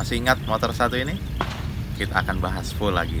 Masih ingat motor satu ini? Kita akan bahas full lagi.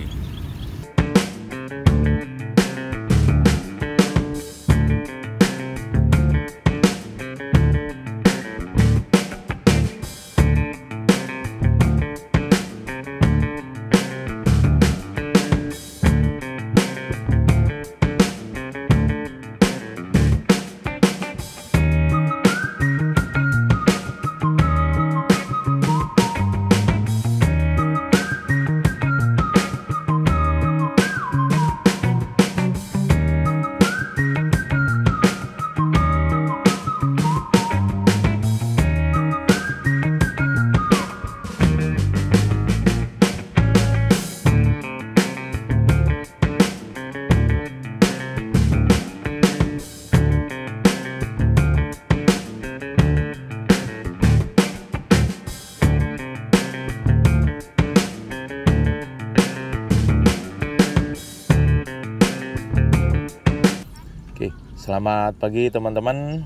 Selamat pagi teman-teman.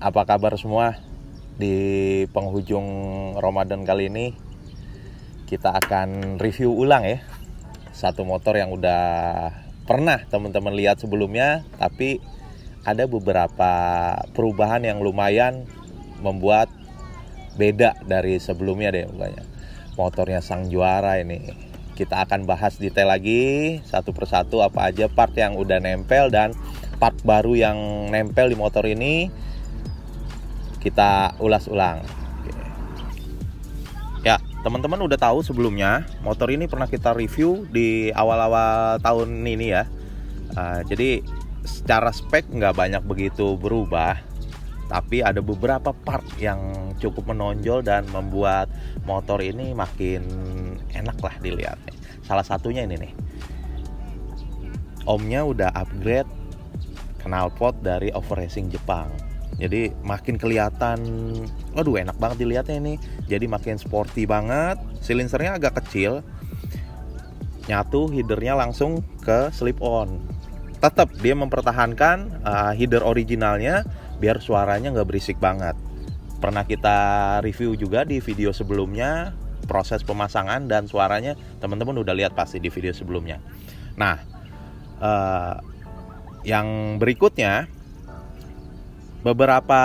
Apa kabar semua? Di penghujung Ramadan kali ini kita akan review ulang ya. Satu motor yang udah pernah teman-teman lihat sebelumnya, tapi ada beberapa perubahan yang lumayan membuat beda dari sebelumnya deh pokoknya. Motornya sang juara ini. Kita akan bahas detail lagi satu persatu apa aja part yang udah nempel dan part baru yang nempel di motor ini kita ulas ulang. Ya, teman-teman udah tahu sebelumnya motor ini pernah kita review di awal-awal tahun ini ya. Uh, jadi secara spek nggak banyak begitu berubah, tapi ada beberapa part yang cukup menonjol dan membuat motor ini makin enak lah dilihatnya. Salah satunya ini nih, omnya udah upgrade knalpot dari over racing Jepang. Jadi makin kelihatan, aduh enak banget dilihatnya ini. Jadi makin sporty banget. Silinsernya agak kecil. Nyatu headernya langsung ke slip on. Tetap dia mempertahankan uh, header originalnya biar suaranya nggak berisik banget. Pernah kita review juga di video sebelumnya proses pemasangan dan suaranya teman-teman udah lihat pasti di video sebelumnya. Nah, uh, yang berikutnya beberapa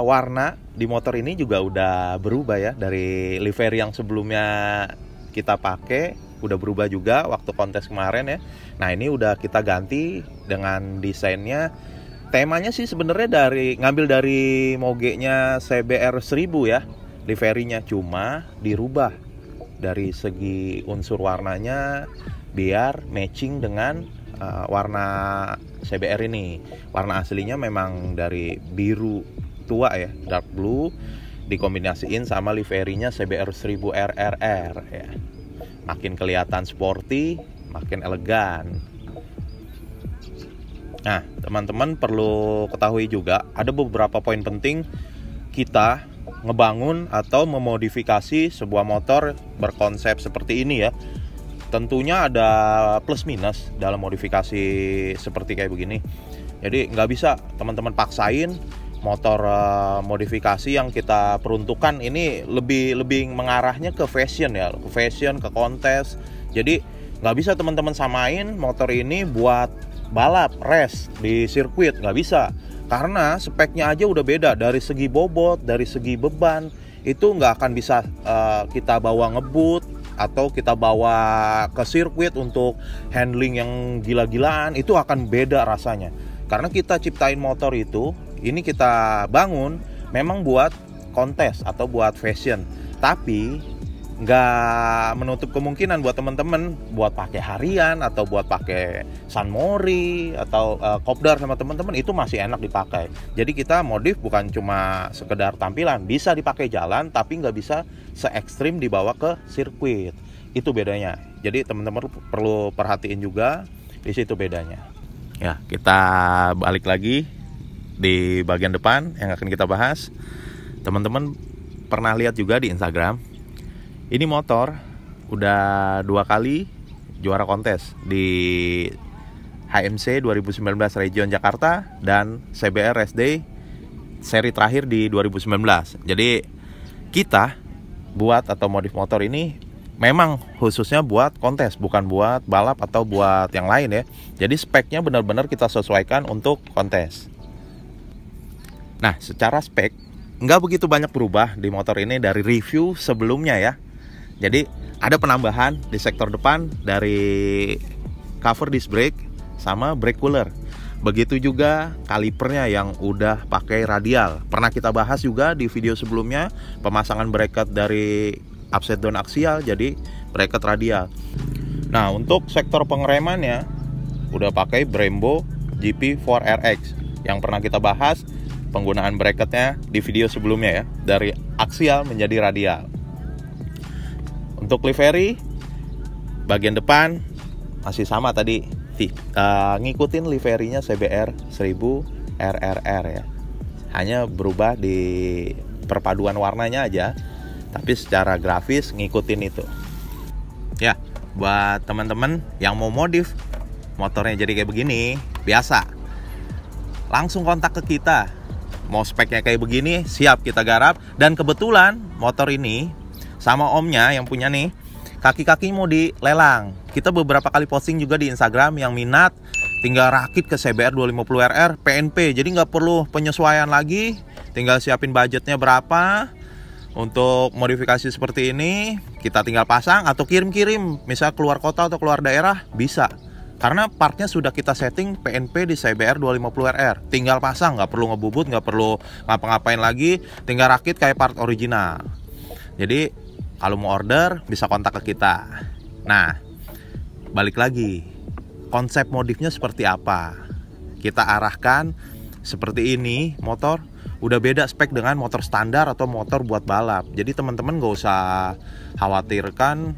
warna di motor ini juga udah berubah ya dari livery yang sebelumnya kita pakai udah berubah juga waktu kontes kemarin ya. Nah ini udah kita ganti dengan desainnya. Temanya sih sebenarnya dari ngambil dari mogenya CBR 1000 ya liverynya cuma dirubah dari segi unsur warnanya biar matching dengan uh, warna CBR ini. Warna aslinya memang dari biru tua ya, dark blue dikombinasiin sama liverynya CBR 1000 RRR ya. Makin kelihatan sporty, makin elegan. Nah, teman-teman perlu ketahui juga ada beberapa poin penting kita ngebangun atau memodifikasi sebuah motor berkonsep seperti ini ya tentunya ada plus minus dalam modifikasi seperti kayak begini. Jadi nggak bisa teman-teman paksain motor uh, modifikasi yang kita peruntukkan ini lebih lebih mengarahnya ke fashion ya, ke fashion, ke kontes. Jadi nggak bisa teman-teman samain motor ini buat balap, race di sirkuit nggak bisa. Karena speknya aja udah beda dari segi bobot, dari segi beban itu nggak akan bisa uh, kita bawa ngebut atau kita bawa ke sirkuit untuk handling yang gila-gilaan itu akan beda rasanya. Karena kita ciptain motor itu ini kita bangun memang buat kontes atau buat fashion. Tapi nggak menutup kemungkinan buat temen-temen buat pakai harian atau buat pakai sunmori atau uh, kopdar sama temen-temen itu masih enak dipakai. Jadi kita modif bukan cuma sekedar tampilan bisa dipakai jalan tapi nggak bisa se ekstrim dibawa ke sirkuit. Itu bedanya. Jadi teman-teman perlu perhatiin juga di situ bedanya. Ya kita balik lagi di bagian depan yang akan kita bahas. Teman-teman pernah lihat juga di Instagram ini motor udah dua kali juara kontes di HMC 2019 Region Jakarta dan CBR SD seri terakhir di 2019. Jadi kita buat atau modif motor ini memang khususnya buat kontes bukan buat balap atau buat yang lain ya. Jadi speknya benar-benar kita sesuaikan untuk kontes. Nah secara spek nggak begitu banyak berubah di motor ini dari review sebelumnya ya jadi ada penambahan di sektor depan dari cover disc brake sama brake cooler. Begitu juga kalipernya yang udah pakai radial. Pernah kita bahas juga di video sebelumnya pemasangan bracket dari upside down aksial jadi bracket radial. Nah untuk sektor pengeremannya udah pakai Brembo GP4RX yang pernah kita bahas penggunaan bracketnya di video sebelumnya ya dari aksial menjadi radial untuk livery bagian depan masih sama tadi. Uh, ngikutin liverynya CBR 1000 RRR ya. Hanya berubah di perpaduan warnanya aja tapi secara grafis ngikutin itu. Ya buat teman-teman yang mau modif motornya jadi kayak begini biasa. Langsung kontak ke kita. Mau speknya kayak begini siap kita garap. Dan kebetulan motor ini sama omnya yang punya nih kaki-kaki mau dilelang. Kita beberapa kali posting juga di Instagram yang minat tinggal rakit ke CBR 250RR PNP jadi nggak perlu penyesuaian lagi tinggal siapin budgetnya berapa. Untuk modifikasi seperti ini kita tinggal pasang atau kirim-kirim. Misal keluar kota atau keluar daerah bisa. Karena partnya sudah kita setting PNP di CBR 250RR tinggal pasang nggak perlu ngebubut nggak perlu ngapa-ngapain lagi. Tinggal rakit kayak part original. Jadi kalau mau order bisa kontak ke kita. Nah balik lagi. Konsep modifnya seperti apa? Kita arahkan seperti ini motor udah beda spek dengan motor standar atau motor buat balap. Jadi teman-teman nggak usah khawatirkan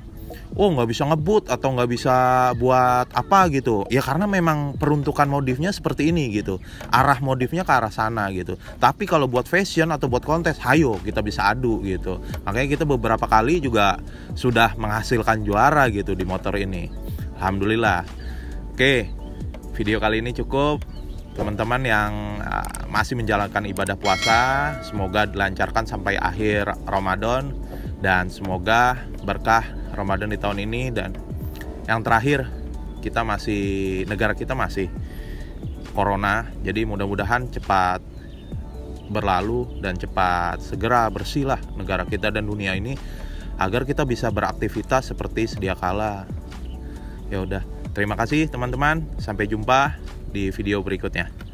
oh nggak bisa ngebut atau nggak bisa buat apa gitu. Ya karena memang peruntukan modifnya seperti ini gitu. Arah modifnya ke arah sana gitu. Tapi kalau buat fashion atau buat kontes hayo kita bisa adu gitu. Makanya kita beberapa kali juga sudah menghasilkan juara gitu di motor ini. Alhamdulillah. Oke video kali ini cukup. Teman-teman yang uh, masih menjalankan ibadah puasa semoga dilancarkan sampai akhir Ramadan. Dan semoga berkah Ramadan di tahun ini dan yang terakhir kita masih negara kita masih corona. Jadi mudah-mudahan cepat berlalu dan cepat segera bersihlah negara kita dan dunia ini agar kita bisa beraktivitas seperti sedia kala. Ya udah terima kasih teman-teman. Sampai jumpa di video berikutnya.